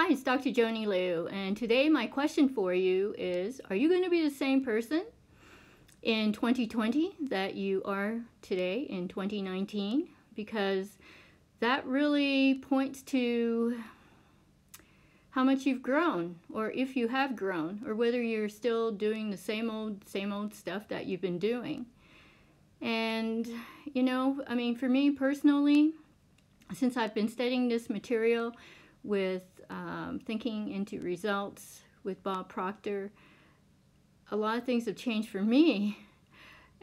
Hi, it's Dr. Joanny Liu, and today my question for you is Are you going to be the same person in 2020 that you are today in 2019? Because that really points to how much you've grown, or if you have grown, or whether you're still doing the same old, same old stuff that you've been doing. And, you know, I mean, for me personally, since I've been studying this material with um, thinking into results with Bob Proctor, a lot of things have changed for me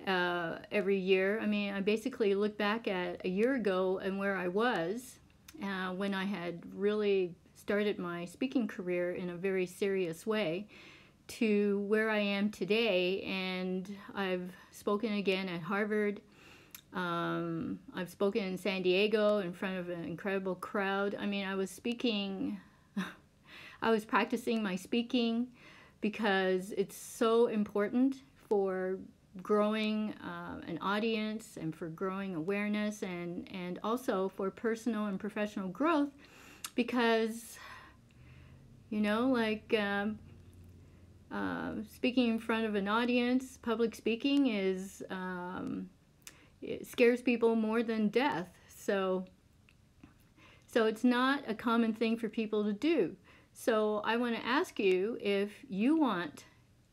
uh, every year. I mean, I basically look back at a year ago and where I was uh, when I had really started my speaking career in a very serious way to where I am today. And I've spoken again at Harvard. Um, I've spoken in San Diego in front of an incredible crowd. I mean, I was speaking, I was practicing my speaking because it's so important for growing uh, an audience and for growing awareness and, and also for personal and professional growth because, you know, like um, uh, speaking in front of an audience, public speaking is um, scares people more than death. So, so it's not a common thing for people to do. So I want to ask you if you want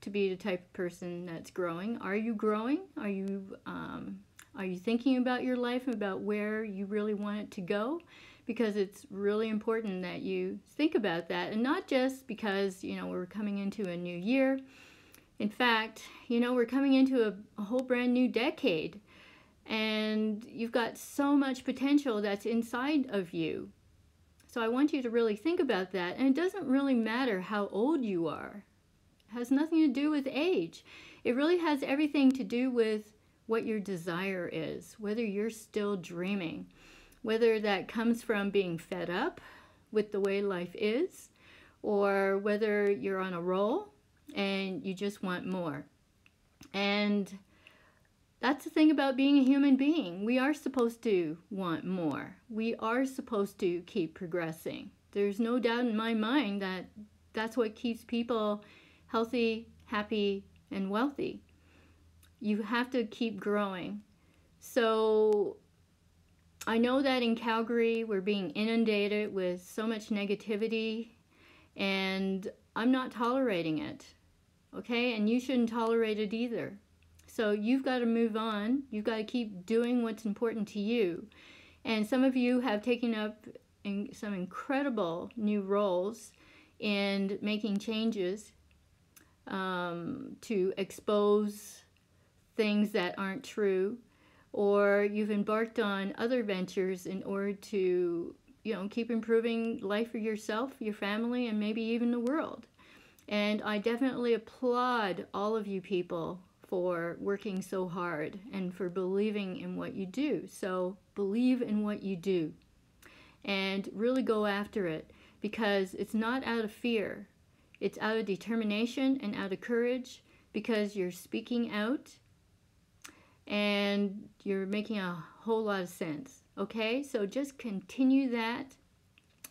to be the type of person that's growing. Are you growing? Are you um, are you thinking about your life and about where you really want it to go? Because it's really important that you think about that, and not just because you know we're coming into a new year. In fact, you know we're coming into a, a whole brand new decade, and you've got so much potential that's inside of you. So I want you to really think about that, and it doesn't really matter how old you are It has nothing to do with age. It really has everything to do with what your desire is, whether you're still dreaming, whether that comes from being fed up with the way life is, or whether you're on a roll and you just want more. And that's the thing about being a human being. We are supposed to want more. We are supposed to keep progressing. There's no doubt in my mind that that's what keeps people healthy, happy, and wealthy. You have to keep growing. So I know that in Calgary we're being inundated with so much negativity and I'm not tolerating it. Okay? And you shouldn't tolerate it either. So you've got to move on. You've got to keep doing what's important to you. And some of you have taken up in some incredible new roles and making changes um, to expose things that aren't true, or you've embarked on other ventures in order to, you know, keep improving life for yourself, your family, and maybe even the world. And I definitely applaud all of you people for working so hard and for believing in what you do. So believe in what you do and really go after it because it's not out of fear. It's out of determination and out of courage because you're speaking out and you're making a whole lot of sense. Okay, so just continue that.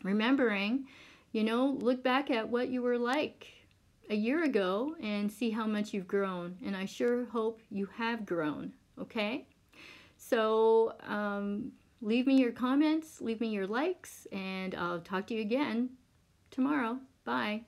Remembering, you know, look back at what you were like a year ago and see how much you've grown. And I sure hope you have grown. Okay, so um, leave me your comments, leave me your likes, and I'll talk to you again tomorrow. Bye.